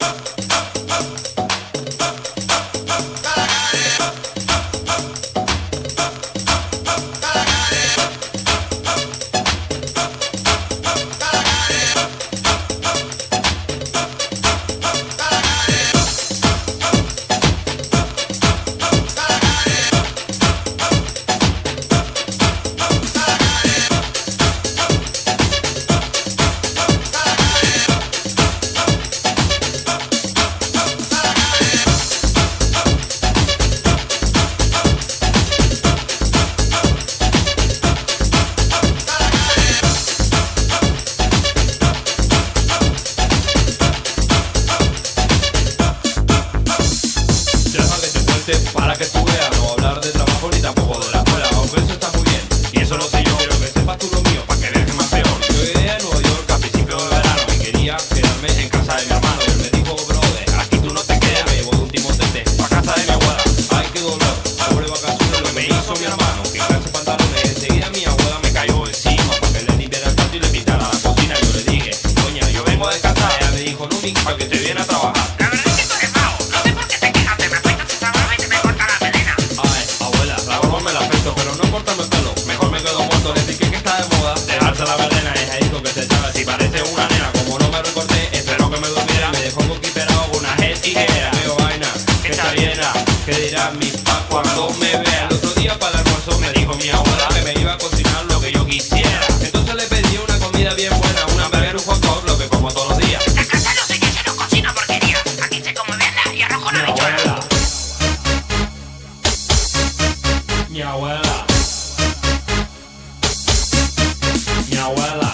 you que que se sabe Si parece una nena, como no me recordé Espero que me durmiera, me dejó boquiperado con una jet Veo vaina, que está llena ah, Que dirán mis papás cuando me vean El otro día para el almuerzo me dijo mi abuela Que me iba a cocinar lo que yo quisiera. Entonces le pedí una comida bien buena Una hamburguesa, un hot lo que como todos los días. La no sé qué se nos cocina porquería. Aquí se come verdad ah, y arroz con habichuela. Mi abuela. Mi abuela.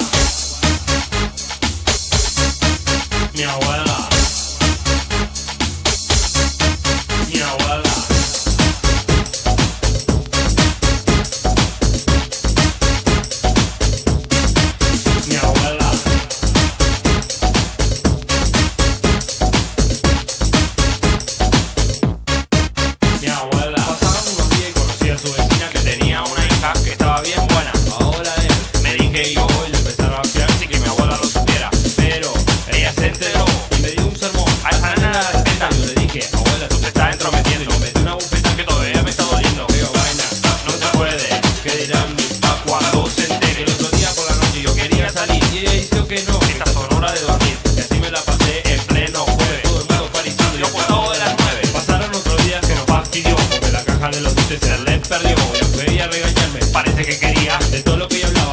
Esta sonora de 2000, que así me la pasé en pleno jueves. Todo el mundo pariciando, yo pasado de las 9. Pasaron otros días que nos fastidió, porque la caja de los dulces se les perdió. Y aunque regañarme, parece que quería de todo lo que yo hablaba.